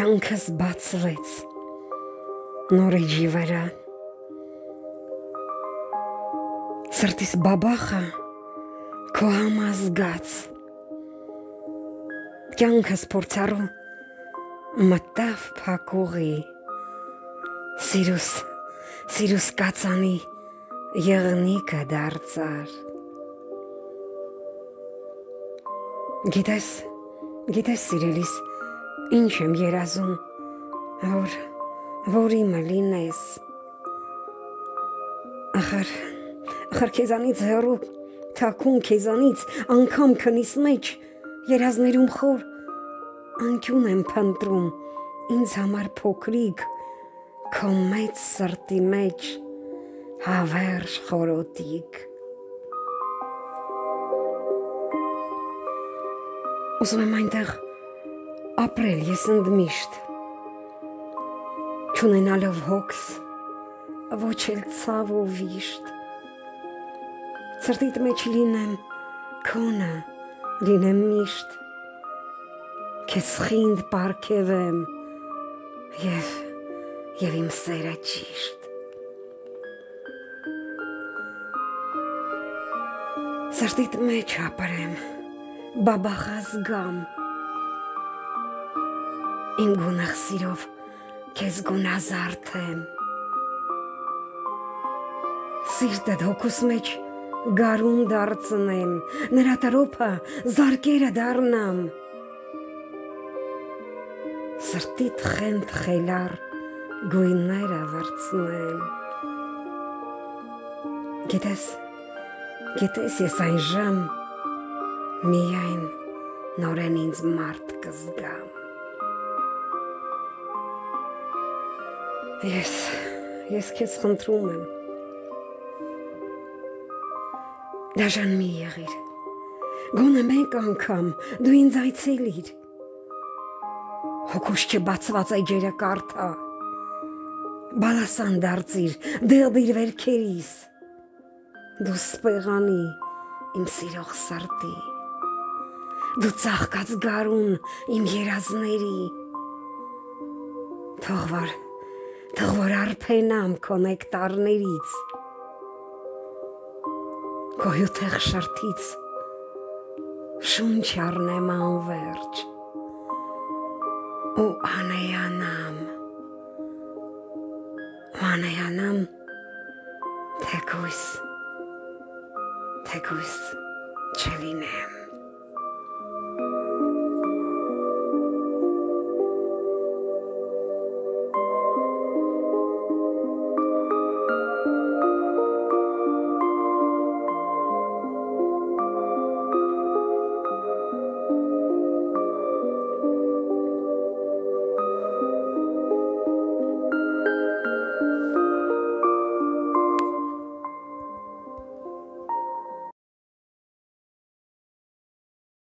կյանքս բացվեց նորեջի վրա սրտիս բաբախը քո համազգաց կյանքս փորձառու մտավ փակուղի սիրուս սիրուս կացանի եղնիկը դարձար Գիտես, գիտես սիրելիս, ինչ եմ երազում, որ որ իմը լինես։ Ախր, ախր քեզանից հեռու, թակուն քեզանից անգամ քնիս մեջ երազներում խոր անկյուն եմ փնտրում ինձ համար փոքրիկ քո մեծ սրտի մեջ հավերժ խորոտիկ Ուզում եմ այնտեղ ապրել ես ընդմիշտ։ Չունենալով հոգս, ոչ էլ ցավ ու վիշտ։ Սրտիդ մեջ լինեմ քոնը, լինեմ միշտ։ Քեզ խինդ պարկևեմ եւ եւ իմ սերը ճիշտ։ Սրտիդ մեջ ապրեմ բաբախաս գամ իմ գունախ սիրով քեզ գունազարդեմ սիրտը հոգուս մեջ գարուն դարձնեմ նրա տրոփը զարկերը դառնամ սրտիդ խենթ խելար գույները վերցնեմ գիտես գիտես ես այն ժամ միայն նորեն ինձ մարդ կզգամ։ Ես ես քեզ խնդրում եմ։ Դաժան մի եղիր։ Գոնե մեկ անգամ դու ինձ այցելիր։ Հոգուշ չբացված էջերը կարդա։ Բալասան դարձիր, դեղդիր վերքերիս։ Դու սպեղանի իմ սիրող սրտի դու ցաղկած գարուն իմ երազների թող որ թող որ արփենամ քո նեկտարներից քո հյութեղ շրթից շունչ առնեմ անverջ ու անեյանամ անեյանամ թեկույս թեկույս չլինեմ